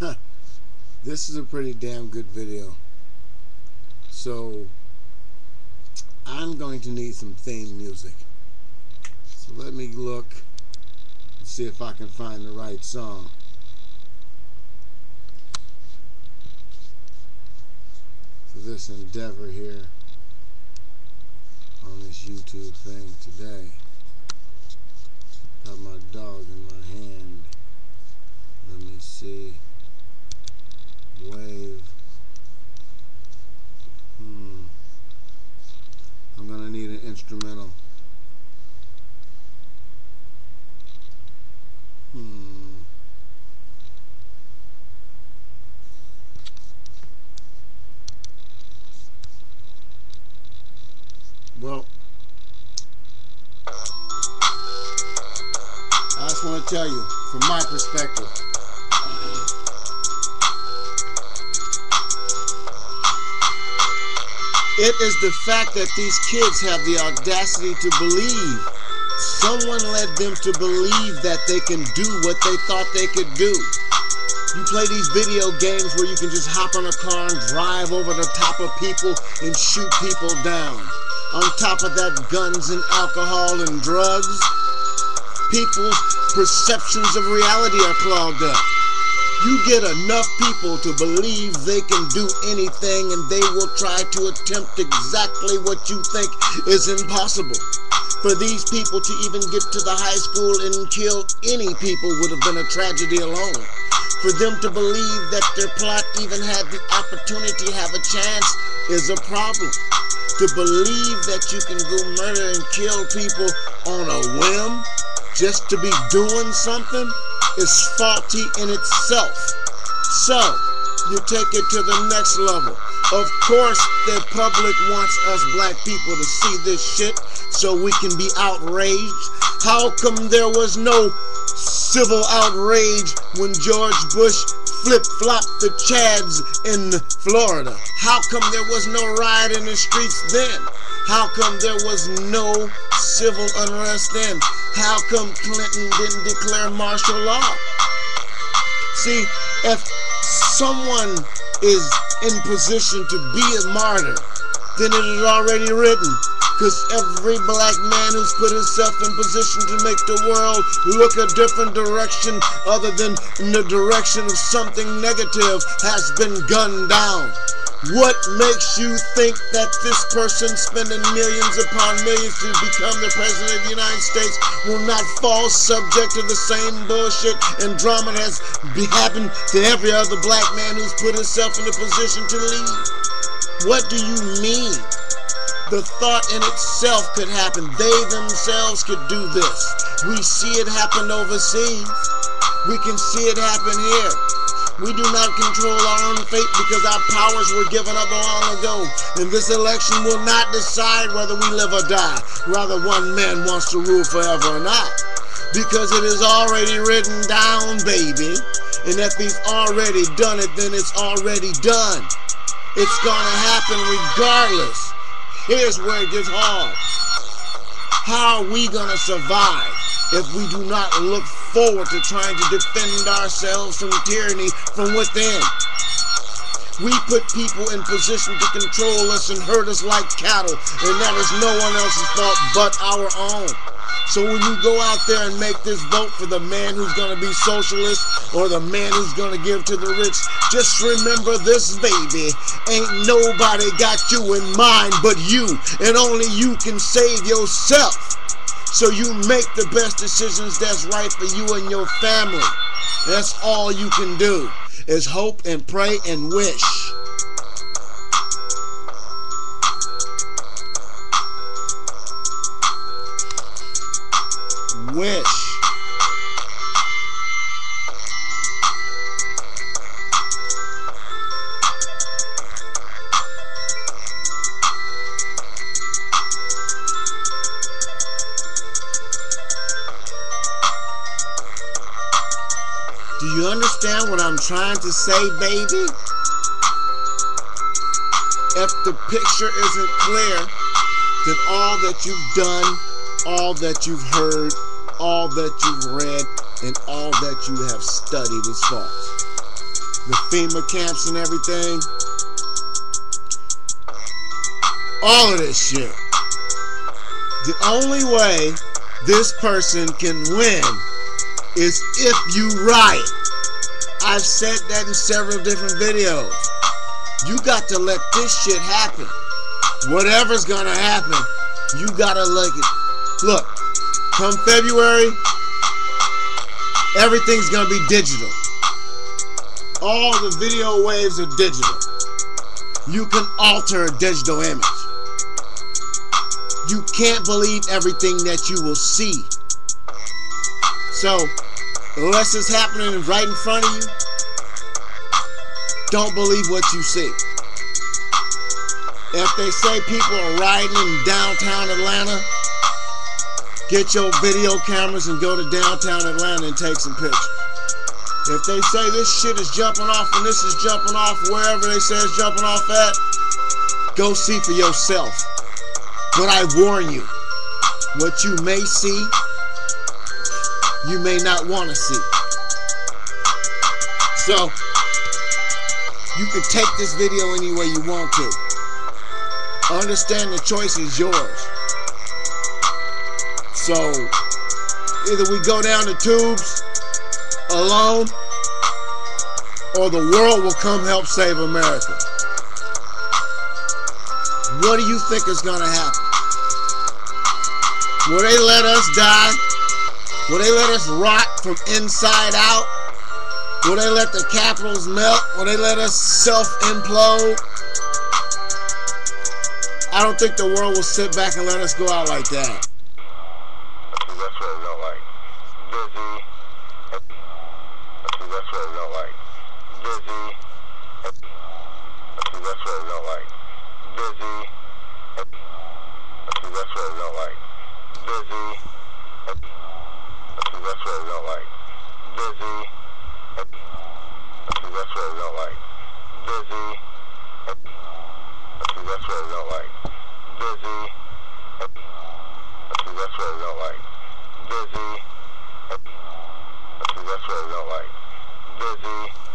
this is a pretty damn good video. So, I'm going to need some theme music. So let me look and see if I can find the right song. For this endeavor here on this YouTube thing today. Got my dog in my hand. Let me see. Wave. Hmm. I'm gonna need an instrumental. Hmm. Well, I just want to tell you, from my perspective, it is the fact that these kids have the audacity to believe. Someone led them to believe that they can do what they thought they could do. You play these video games where you can just hop on a car and drive over the top of people and shoot people down. On top of that, guns and alcohol and drugs. People's perceptions of reality are clogged up. You get enough people to believe they can do anything and they will try to attempt exactly what you think is impossible. For these people to even get to the high school and kill any people would have been a tragedy alone. For them to believe that their plot even had the opportunity to have a chance is a problem. To believe that you can go murder and kill people on a whim just to be doing something is faulty in itself. So, you take it to the next level. Of course, the public wants us black people to see this shit so we can be outraged. How come there was no civil outrage when George Bush flip-flopped the Chads in Florida? How come there was no riot in the streets then? How come there was no civil unrest then? How come Clinton didn't declare martial law? See, if someone is in position to be a martyr, then it is already written. Because every black man who's put himself in position to make the world look a different direction other than in the direction of something negative has been gunned down. What makes you think that this person spending millions upon millions to become the president of the United States will not fall subject to the same bullshit and drama that has happened to every other black man who's put himself in a position to lead? What do you mean? The thought in itself could happen. They themselves could do this. We see it happen overseas. We can see it happen here. We do not control our own fate because our powers were given up long ago. And this election will not decide whether we live or die. Rather, one man wants to rule forever or not. Because it is already written down, baby. And if he's already done it, then it's already done. It's gonna happen regardless. Here's where it gets hard. How are we gonna survive if we do not look forward to trying to defend ourselves from tyranny from within. We put people in position to control us and hurt us like cattle, and that is no one else's fault but our own. So when you go out there and make this vote for the man who's going to be socialist or the man who's going to give to the rich, just remember this, baby. Ain't nobody got you in mind but you, and only you can save yourself. So you make the best decisions that's right for you and your family. That's all you can do is hope and pray and wish. Do you understand what I'm trying to say, baby? If the picture isn't clear, then all that you've done, all that you've heard, all that you've read, and all that you have studied is false. the FEMA camps and everything. All of this shit. The only way this person can win is if you riot. I've said that in several different videos. You got to let this shit happen. Whatever's gonna happen, you gotta let it. Look, come February, everything's gonna be digital. All the video waves are digital. You can alter a digital image. You can't believe everything that you will see. So, unless it's happening right in front of you, don't believe what you see. If they say people are riding in downtown Atlanta, get your video cameras and go to downtown Atlanta and take some pictures. If they say this shit is jumping off and this is jumping off wherever they say it's jumping off at, go see for yourself. But I warn you, what you may see, you may not want to see. So, you can take this video any way you want to. Understand the choice is yours. So, either we go down the tubes alone, or the world will come help save America. What do you think is going to happen? Will they let us die? Will they let us rot from inside out? Will they let the capitals melt? Will they let us self implode? I don't think the world will sit back and let us go out like that. the